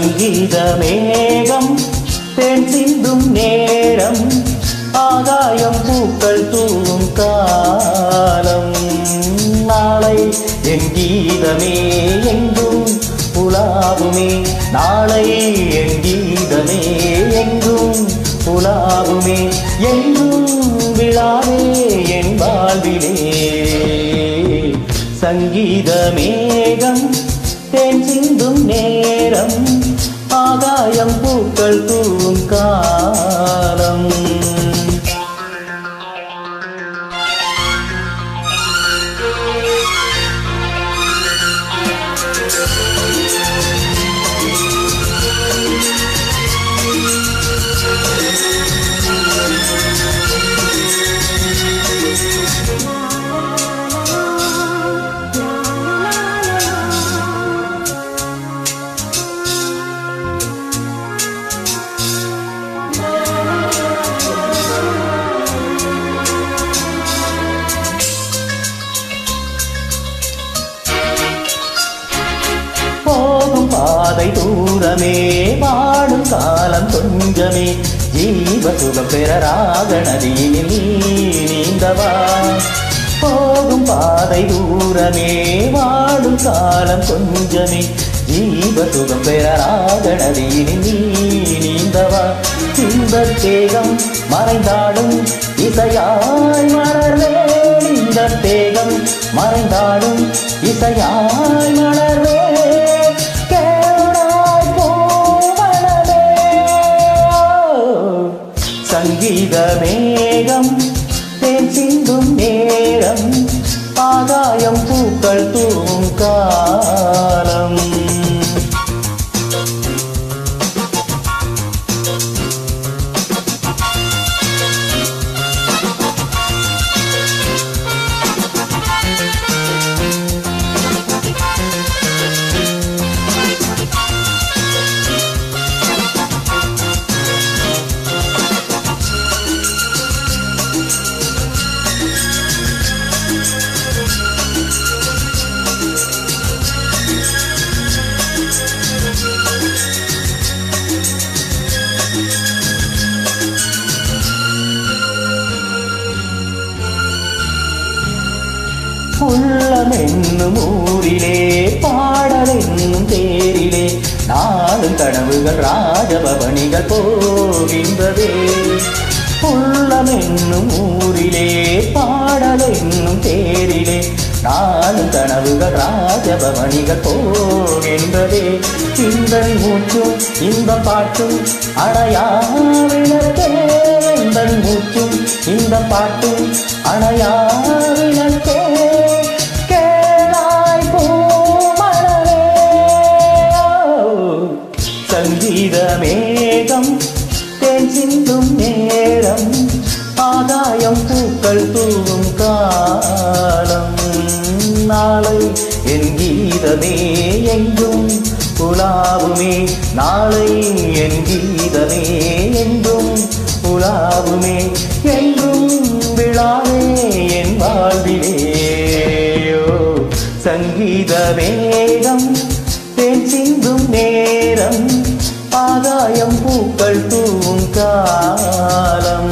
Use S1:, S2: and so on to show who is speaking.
S1: சங்கீத மேகம் தேன் சிந்தும் நேரம் ஆகாயம் பூக்கள் தூவும் காலம். நாளை என் கீதமே எங்கும் புலாவுமே. நாளை என் கீதமே எங்கும் புலாவுமே. எங்கும் விழாவே என் வாழ்விலே. சங்கீத மேகம் தேன் சிந்தும் நேரம் ஆகாயம் பூக்கள் தூவும் காலம் பாதை தூரமே வாடும் காலம் கொஞ்சமே. ஜீவ சுகம் பெற நதியில் நீந்தவா? போகும் பாதை தூரமே வாடும் காலம் கொஞ்சமே. ஜீவ சுகம் பெற நதியில் நீந்தவா? இந்த தேகம் மறைந்தாடும் இசையாய் மலர்வே. இந்த தேகம் மறைந்தாடும் இசையாய் மலர்வே. சங்கீத மேகம் தேன் சிந்தும் நேரம் ஆகாயம் பூக்கள் தூவும் காலம். என்னும் ஊரிலே பாடல் என்னும் தேரிலே நாளும் கனவுகள் ராஜபவனிகள் போகின்றதே. உள்ளம் என்னும் ஊரிலே பாடல் என்னும் தேரிலே நாளும் கனவுகள் ராஜபவனிகள் போகின்றதே. இந்த மூச்சும் இந்த பாட்டும் அடையா இந்த மூச்சும் இந்த பாட்டும் அணையா சங்கீத மேகம் தேன் சிந்தும் நேரம் ஆகாயம் பூக்கள் தூவும் காலம். நாளை என் கீதமே எங்கும் புலாவுமே நாளை என் கீதமே எங்கும் புலாவுமே எங்கும் விழாவே என் வாழ்விலேயோ சங்கீத வேகம் தென் சிந்தும் நேரம் ആദായം പൂക്കൾ തൂവും കാലം.